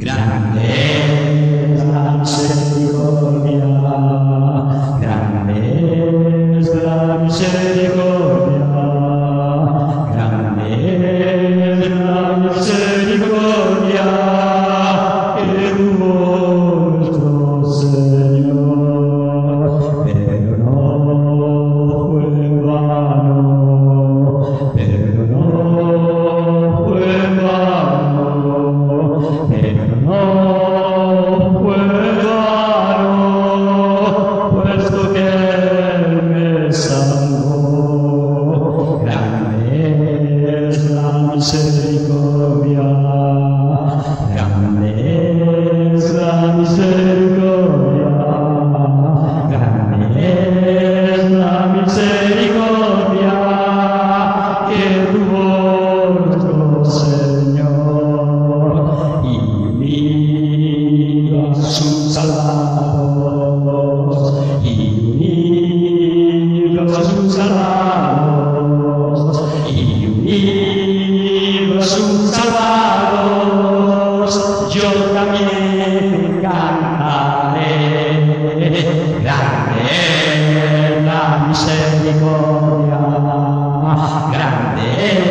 Grande es la misericordia, grande es la misericordia, grande es la misericordia. No puedo puesto que me salvó, a mí es la misericordia. salvados y unidos sus salvados y unidos sus salvados yo también cantaré grande la misericordia grande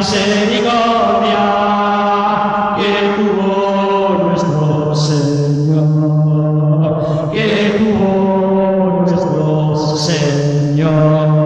misericordia que tuvo nuestro Señor, que tuvo nuestro Señor.